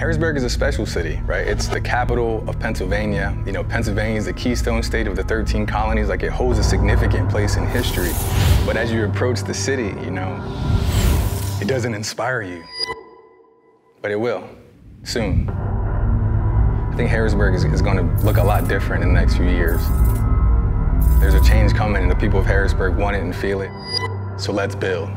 Harrisburg is a special city, right? It's the capital of Pennsylvania. You know, Pennsylvania is the keystone state of the 13 colonies. Like, it holds a significant place in history. But as you approach the city, you know, it doesn't inspire you. But it will, soon. I think Harrisburg is, is going to look a lot different in the next few years. There's a change coming, and the people of Harrisburg want it and feel it. So let's build.